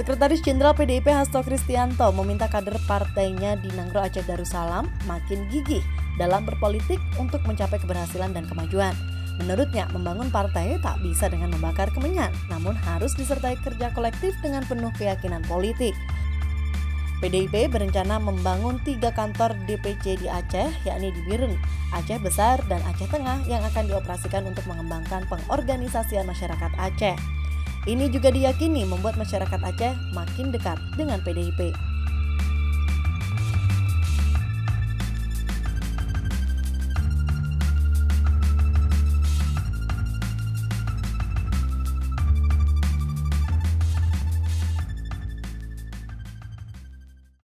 Sekretaris Jenderal PDIP Hasto Kristianto meminta kader partainya di Nanggro Aceh Darussalam makin gigih dalam berpolitik untuk mencapai keberhasilan dan kemajuan. Menurutnya, membangun partai tak bisa dengan membakar kemenyan, namun harus disertai kerja kolektif dengan penuh keyakinan politik. PDIP berencana membangun tiga kantor DPC di Aceh, yakni di Biren, Aceh Besar, dan Aceh Tengah yang akan dioperasikan untuk mengembangkan pengorganisasian masyarakat Aceh. Ini juga diyakini membuat masyarakat Aceh makin dekat dengan PDIP.